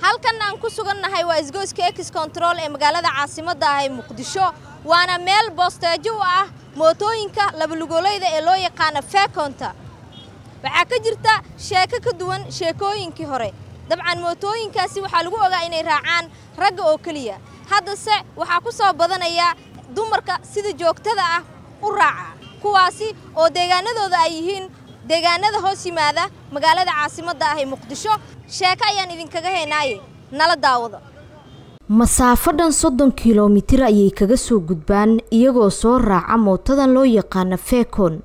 halkan aan ku sugannahay waa isgoyska ex control ee magaalada caasimadda ah ee muqdisho waana meel boosteejo u ah mootooyinka labalugoleyda ee loo yaqaano fekonta waxaa ka jirta sheeko ka duwan sheekooyinkii hore. Dabcan mootooyinkaasi waxaa lagu ogaa inay raacaan ragga oo keliya. Haddase waxaa ku soo badanaya dumarka sida joogtada ah u raaca kuwaasi oo deegaanadooda ay yihiin deegaanada hoos yimaada magaalada caasimadda ah ee muqdisho. Sheeko ayaan idinkaga haynaaye nala daawada masaafo dhan soddon kilomitir ayay kaga soo gudbaan iyagoo soo raaca mootadan loo yaqaano fekon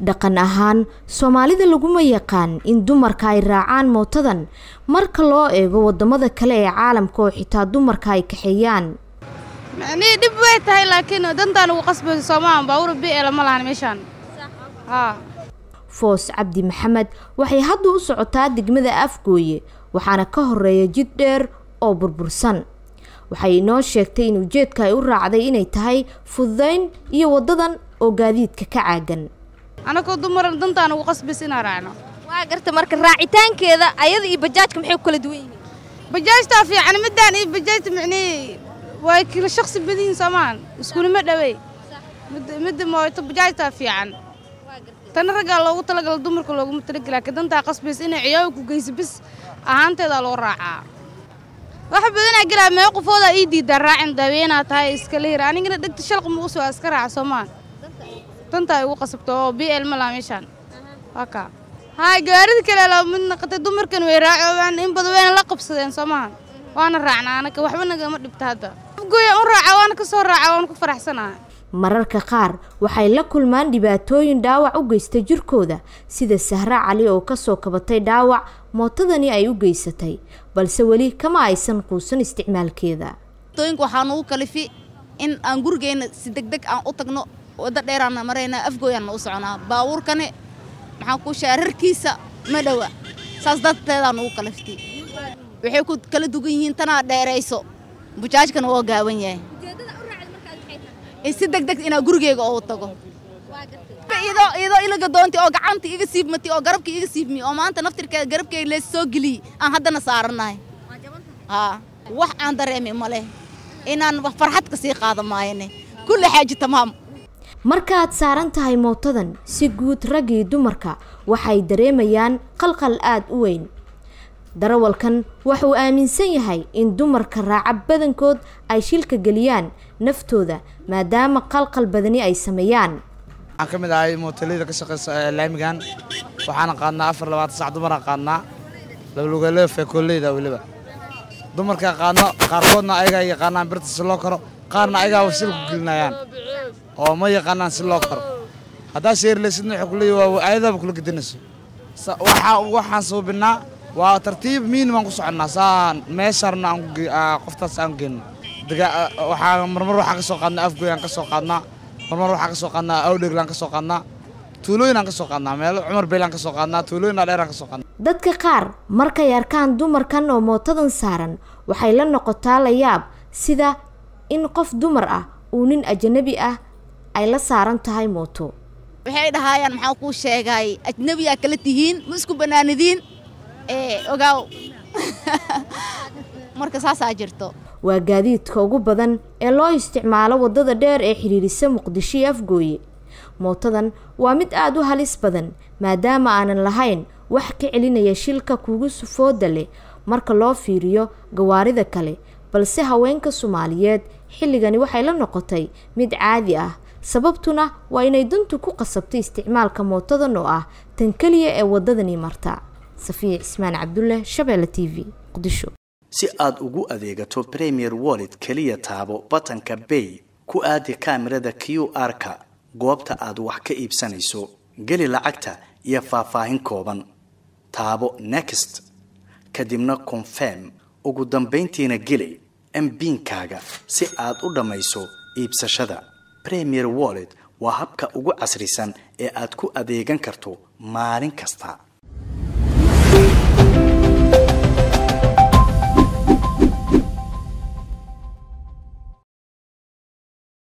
dhaqan ahaan soomaalida laguma yaqaan in dumarka ay raacaan mootadan. Marka loo eego waddamada kale ee caalamka oo xitaa dumarka ay kaxeeyaan. Macnihii dhib way tahay laakiin dantaan ugu qasbayso soomahan baawura eela ma lahan meeshaan. Haa. Foos cabdi maxamed waxay hadda u socotaa degmada afgooye waxaana ka horreeya jid dheer oo burbursan. Waxay inoo sheegtay in ujeedka ay u raacday inay tahay fududayn iyo waddadan oo gaadiidka ka caagan anakoo dumaran dantaan ugu qasbayso inaan raacno waa garta marka raacitaankeeda ayada iyo bajaajka maxay ku kala duwan yihiin bajaajtaa fiican middaan iyo bajaajta macnihii way kala shaksi badiyin soomaan iskulama dhawey. Midda mooto bajaajtaa fiican. Tana raggaa loogu talagala dumarka looguma talagala ka dantaa qasbaysa inay ciyaawa ku geyso bis ahaanteedaa loo raacaa. Wax badanaa gelaa mee qofoodaa ii diidaa raacin daaweenaa tahay iskala hir anigana dhegta shalqa ma u soo iska raaca soomaan dantaa igu qasabto oo b l ma laha meeshaan. Waa kaa haa gaarida kale laa mid naqatay dumarkan way raacoobaan in badan wayna la qabsadeen soomahan waana raacnaa anaka waxba nagama dhibta hadda. Afgooyaan u raaca waana ka soo raaca waan ku faraxsanahay mararka qaar waxay la kulmaan dhibaatooyin dhaawac u geysta jirkooda sida sahre cali oo ka soo kabatay dhaawac mootadani ay u geysatay balse weli kama aysan quusan isticmaalkeeda. Waxaa nugu kalifi in aan gurigeenna si degdeg aan u tagno waddo dheeraanna maraynaa afgooyaanna u soconaa baabuurkani maxaan kuu sheega rarkiisa ma dhowa saas darteedaa nugu kaliftay waxay ku kala dugan yihiin tanaa dheerayso. Bujaajkana waa gaaban yahay. Si degdeg inaa gurigeyga oo tago. Iyadoo ilaga doonti oo gacanta iga siibmati oo garabka iga siibmi oo maanta naftirkeeda garabkeyga lees soo geliyey aan haddana saaranahay. Haa. Wax aan dareemi ma leh. Inaan farxad ka sii qaada maayane. Kulli xaaji tamaam markaaad saaran tahay mootadan si guud rag iyo dumarka waxay dareemayaan qalqal aada u weyn. Darawalkan wuxuu aaminsan yahay in dumarka raaca badankood ay shilka geliyaan naftooda maadaama qalqal badani ay sameeyaan. Waxaan ka mid ahay mootaleyda ka shaqeysa laamigan. Waxaana qaadnaa afar labaatan sac dumaraan qaadnaa. Labalugeelada feekooleyda weliba. Dumarka qaadno qaarkoodna ayagaa yaqaanaan birta si loo karo qaarna ayagaa silku gelinayaan oo ma yaqaanaan si loo karo haddaa sheerleysidna wuxuu kuleeyahy waa ayadaaba kula gedinayso waxaan suubinaa waa tartiib miinimaan ku soconnaa. Saa meeshaarna aan qoftaas aan geenno. Waxaa marmar waxaa ka soo qaadnaa afgoyaan ka qaadnaa. Marmar waxaa ka soo qaadnaa awdheglaan ka soo qaadnaa. Tuulooyinaan ka soo qaadnaa meelo cumar beylaan ka qaadnaa tuulooyinaa dheeraan ka qaadnaa. Dadka qaar markay arkaan dumarkan oo mootadan saaran waxay la noqotaa la yaab sida in qof dumar ah uu nin ajanabi ah ay la saaran tahay mooto. Waxay dhahaayaan maxaa kuu sheegay? Ajnabiyaa kala tihiin ma isku bannaanidiin ee ogaaw. Marka saasaa jirto. Waa gaadiidka ugu badan ee loo isticmaalo waddada dheer ee xidhiirisa muqdisho iyo afgooye. Mootadan waa mid aada u halis badan maadaama aanan lahayn wax ka celinaya shilka kugu sufooda leh marka loo fiiriyo gawaarida kale balse haweenka soomaaliyeed xilligani waxay la noqotay mid caadi ah. Sababtuna waa inay dantu ku qasabtay isticmaalka mootadan oo ah tan keliya ee waddadani marta. Safiya cismaan cabdulle shabeelle t v muqdisho si aad ugu adeegato premier wallet keliya taabo batanka bay ku aadi kaamirada q r-ka goobta aad wax ka iibsanayso geli lacagta iyo faahfaahin kooban. Taabo next. Kadibna confirm. Ugu dambayntiina geli mbiinkaaga si aad u dhammayso iibsashada. Premier wallet waa habka ugu casrisan ee aad ku adeegan karto maalin kasta